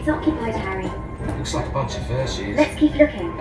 It's occupied, Harry. Looks like a bunch of verses. Let's keep looking.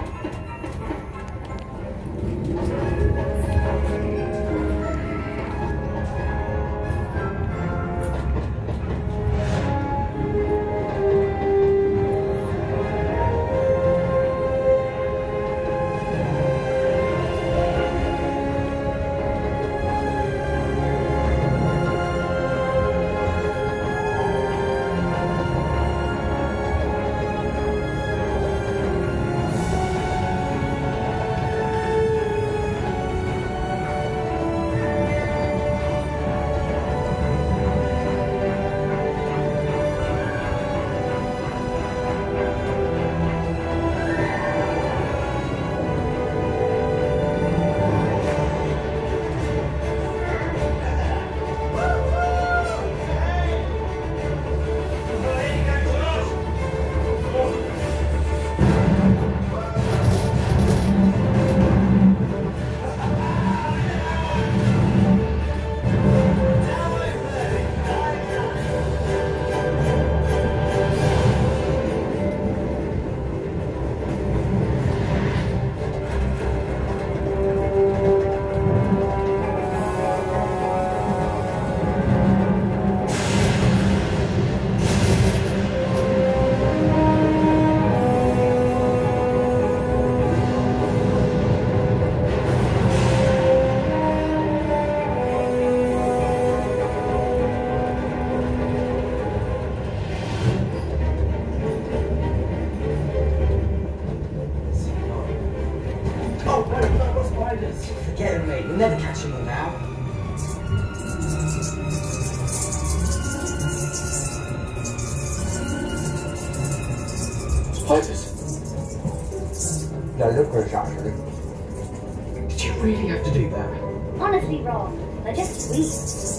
No, spiders. Forget it, mate. You'll never catch them all now. Spiders. No, look for a actually. Did you really have to do that? Honestly, Ron, they're just sweet.